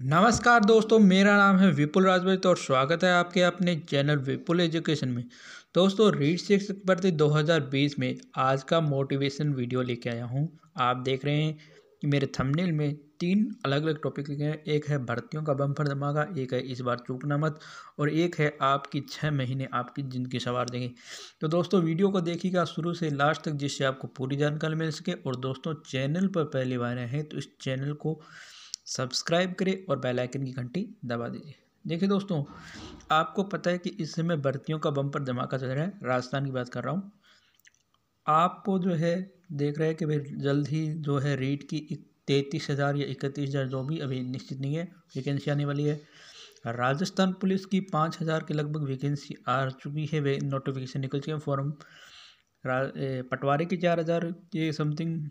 नमस्कार दोस्तों, मेरा नाम है विपुल राजवैत और स्वागत है आपके अपने चैनल विपुल एजुकेशन में। दोस्तों, रीड शिक्षक भर्ती 2020 में आज का मोटिवेशन वीडियो लेके आया हूँ। आप देख रहे हैं कि मेरे थंबनेल में तीन अलग अलग टॉपिक लिखे हैं। एक है भर्तियों का बम्फर धमाका, एक है इस बार चूकना मत, और एक है आपकी छः महीने आपकी ज़िंदगी सवार देंगे। तो दोस्तों, वीडियो को देखिएगा शुरू से लास्ट तक जिससे आपको पूरी जानकारी मिल सके। और दोस्तों, चैनल पर पहली बार हैं तो इस चैनल को सब्सक्राइब करें और बेल आइकन की घंटी दबा दीजिए। देखिए दोस्तों, आपको पता है कि इस समय भर्तियों का बम्पर धमाका चल रहा है। राजस्थान की बात कर रहा हूँ। आपको जो है, देख रहे हैं कि भाई जल्द ही जो है रेट की तैंतीस हज़ार या इकतीस हज़ार जो भी अभी निश्चित नहीं है वैकेंसी आने वाली है। राजस्थान पुलिस की पाँच हज़ार के लगभग वैकेंसी आ चुकी है। वे नोटिफिकेशन निकल चुके हैं फॉर्म पटवारी के चार हज़ार के समथिंग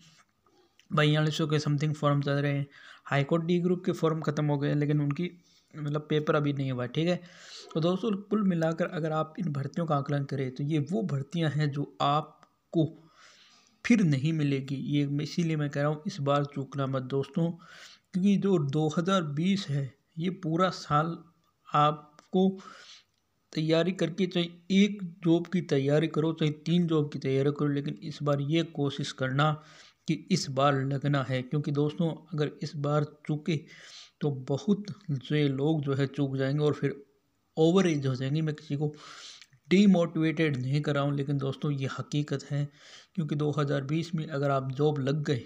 बयालीस सौ के समथिंग फॉर्म चल रहे हैं। हाईकोर्ट डी ग्रुप के फॉर्म ख़त्म हो गए, लेकिन उनकी मतलब पेपर अभी नहीं हुआ, ठीक है? तो दोस्तों, कुल मिलाकर अगर आप इन भर्तियों का आकलन करें तो ये वो भर्तियाँ हैं जो आपको फिर नहीं मिलेगी। ये इसीलिए मैं कह रहा हूँ, इस बार चूकना मत दोस्तों, क्योंकि जो 2020 है, ये पूरा साल आपको तैयारी करके चाहे एक जॉब की तैयारी करो, चाहे तीन जॉब की तैयारी करो, लेकिन इस बार ये कोशिश करना कि इस बार लगना है। क्योंकि दोस्तों, अगर इस बार चूके तो बहुत से लोग जो है चूक जाएँगे और फिर ओवर एज हो जाएँगे। मैं किसी को डीमोटिवेटेड नहीं कर रहा हूँ लेकिन दोस्तों, ये हकीकत है। क्योंकि 2020 में अगर आप जॉब लग गए,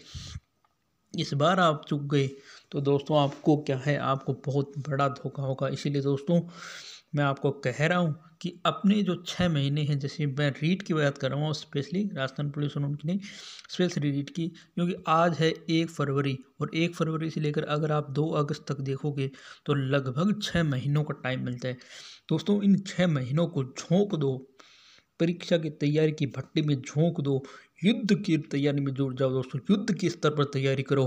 इस बार आप चुक गए तो दोस्तों, आपको क्या है? आपको बहुत बड़ा धोखा होगा। इसीलिए दोस्तों मैं आपको कह रहा हूँ कि अपने जो छः महीने हैं, जैसे मैं रीट की बात कर रहा हूँ स्पेशली राजस्थान पुलिस और उनकी नहीं स्पेशली रीट की, क्योंकि आज है एक फरवरी और एक फरवरी से लेकर अगर आप दो अगस्त तक देखोगे तो लगभग छः महीनों का टाइम मिलता है। दोस्तों, इन छः महीनों को झोंक दो, परीक्षा की तैयारी की भट्टी में झोंक दो, युद्ध की तैयारी में जुड़ जाओ दोस्तों, युद्ध के स्तर पर तैयारी करो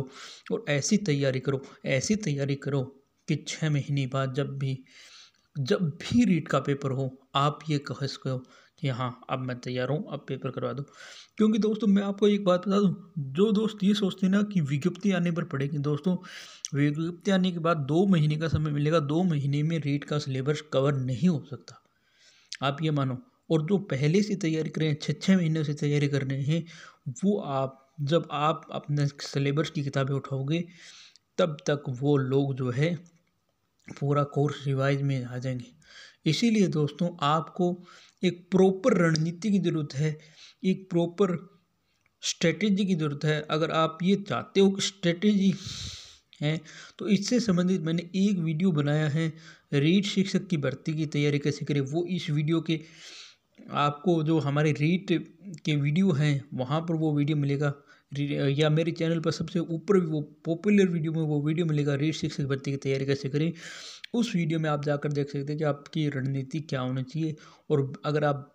और ऐसी तैयारी करो, ऐसी तैयारी करो कि छः महीने बाद जब भी जब भी रीट का पेपर हो, आप ये कह सको कि हाँ अब मैं तैयार हूँ, अब पेपर करवा दो। क्योंकि दोस्तों, मैं आपको एक बात बता दूँ, जो दोस्त ये सोचते हैं ना कि विज्ञप्ति आने पर पड़ेगी दोस्तों, विज्ञप्ति आने के बाद दो महीने का समय मिलेगा, दो महीने में रीट का सिलेबस कवर नहीं हो सकता। आप ये मानो, और जो पहले से तैयारी कर हैं छः छः महीने से तैयारी कर रहे हैं, वो आप, जब आप अपने सिलेबस की किताबें उठाओगे, तब तक वो लोग जो है पूरा कोर्स रिवाइज में आ जाएँगे। इसीलिए दोस्तों, आपको एक प्रॉपर रणनीति की ज़रूरत है, एक प्रॉपर स्ट्रेटेजी की ज़रूरत है। अगर आप ये चाहते हो कि स्ट्रेटेजी है तो इससे संबंधित मैंने एक वीडियो बनाया है रीट शिक्षक की भर्ती की तैयारी कैसे करें, वो इस वीडियो के आपको जो हमारे रीट के वीडियो हैं, वहाँ पर वो वीडियो मिलेगा। या मेरे चैनल पर सबसे ऊपर वो पॉपुलर वीडियो में वो वीडियो मिलेगा रीट शिक्षक भर्ती की तैयारी कैसे करें? उस वीडियो में आप जाकर देख सकते हैं कि आपकी रणनीति क्या होनी चाहिए। और अगर आप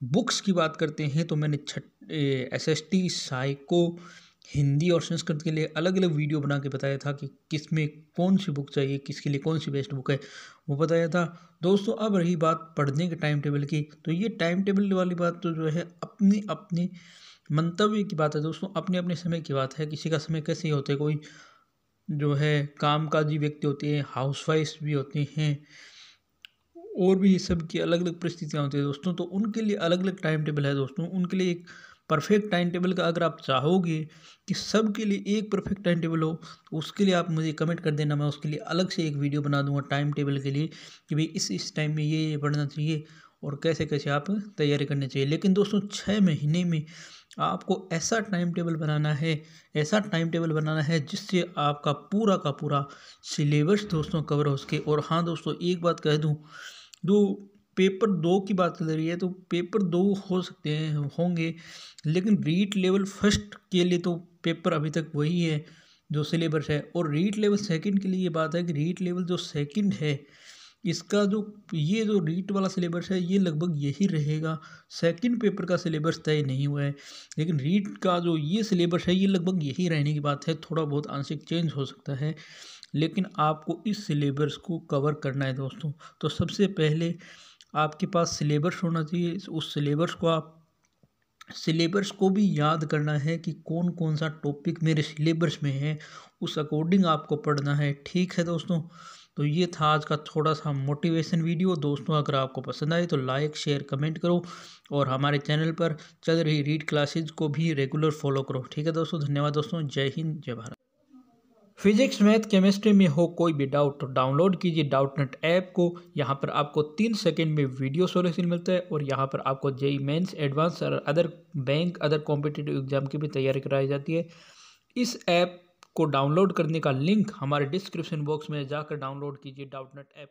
बुक्स की बात करते हैं तो मैंने Chhath S S T, psycho Hindi और संस्कृत के लिए अलग अलग वीडियो बना के बताया था कि किसमें कौन सी बुक चाहिए, किसके लिए कौन सी बेस्ट बुक है, वो बताया था। दोस्तों, अब रही बात पढ़ने के टाइम टेबल की। तो ये टाइम टेबल वाली बात तो जो है अपनी अपनी मंतव्य की बात है। दोस्तों अपने अपने समय की बात है। किसी का समय कैसे होते कोई जो है, कामकाजी व्यक्ति होते हैं हाउस वाइफ भी होते हैं, और भी सब की अलग अलग परिस्थितियाँ होती है। दोस्तों तो उनके लिए अलग अलग टाइम टेबल है। दोस्तों, उनके लिए एक परफेक्ट टाइम टेबल का अगर आप चाहोगे कि सबके लिए एक परफेक्ट टाइम टेबल हो तो उसके लिए आप मुझे कमेंट कर देना, मैं उसके लिए अलग से एक वीडियो बना दूँगा टाइम टेबल के लिए कि भाई इस इस टाइम में ये ये पढ़ना चाहिए और कैसे कैसे आप तैयारी करनी चाहिए। लेकिन दोस्तों छः महीने में आपको ऐसा टाइम टेबल बनाना है, ऐसा टाइम टेबल बनाना है जिससे आपका पूरा का पूरा सिलेबस दोस्तों कवर हो सके। और हाँ दोस्तों, एक बात कह दूँ, जो पेपर दो की बात चल रही है तो पेपर दो हो सकते हैं, होंगे, लेकिन रीट लेवल फ़र्स्ट के लिए तो पेपर अभी तक वही है जो सिलेबस है। और रीट लेवल सेकंड के लिए ये बात है कि रीट लेवल जो सेकंड है, इसका जो, ये जो रीट वाला सिलेबस है, ये लगभग यही रहेगा। सेकंड पेपर का सिलेबस तय नहीं हुआ है, लेकिन रीट का जो ये सिलेबस है, ये लगभग यही रहने की बात है। थोड़ा बहुत आंशिक चेंज हो सकता है, लेकिन आपको इस सिलेबस को कवर करना है दोस्तों। तो सबसे पहले आपके पास सिलेबस होना चाहिए। उस सिलेबस को आप सिलेबस को भी याद करना है कि कौन कौन सा टॉपिक मेरे सिलेबस में है। उस अकॉर्डिंग आपको पढ़ना है। ठीक है दोस्तों? तो ये था आज का थोड़ा सा मोटिवेशन वीडियो दोस्तों, अगर आपको पसंद आए तो लाइक शेयर कमेंट करो और हमारे चैनल पर चल रही रीड क्लासेज को भी रेगुलर फॉलो करो। ठीक है दोस्तों? धन्यवाद दोस्तों। जय हिंद, जय भारत। फिजिक्स, मैथ, केमिस्ट्री में हो कोई भी डाउट तो डाउनलोड कीजिए डाउट नेट ऐप को। यहाँ पर आपको तीन सेकंड में वीडियो सोल्यूशन मिलता है और यहाँ पर आपको जेई मेंस एडवांस और other bank, other competitive exam की भी तैयारी कराई जाती है। इस ऐप को डाउनलोड करने का लिंक हमारे डिस्क्रिप्शन बॉक्स में जाकर डाउनलोड कीजिए डाउट नेट ऐप